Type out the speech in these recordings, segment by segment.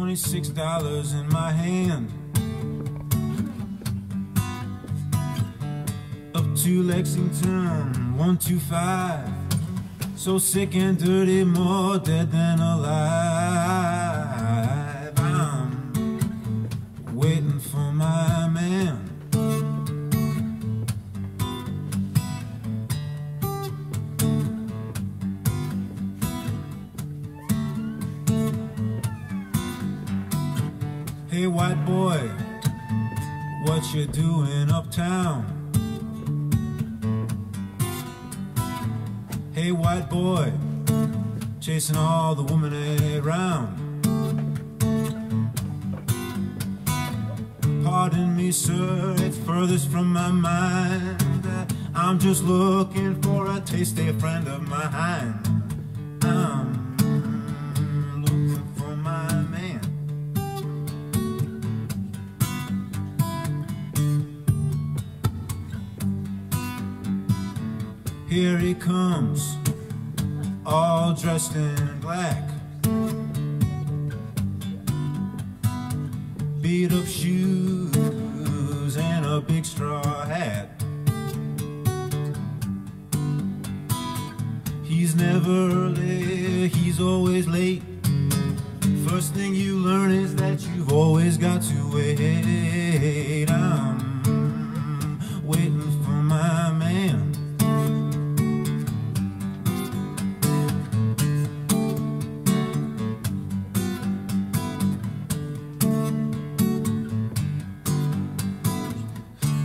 $26 in my hand. Up to Lexington, 125. So sick and dirty, more dead than alive. Hey, white boy, what you doing uptown? Hey, white boy, chasing all the women around. Pardon me, sir, it's furthest from my mind. I'm just looking for a tasty friend of mine. Here he comes, all dressed in black. Beat up shoes and a big straw hat. He's never late, he's always late. First thing you learn is that you've always got to wait.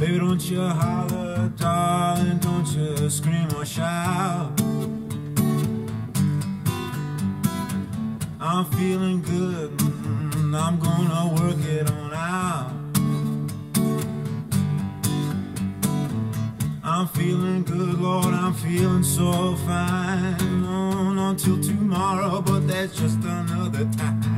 Baby, don't you holler, darling, don't you scream or shout. I'm feeling good, mm, I'm gonna work it on out. I'm feeling good, Lord, I'm feeling so fine. On until tomorrow, but that's just another time.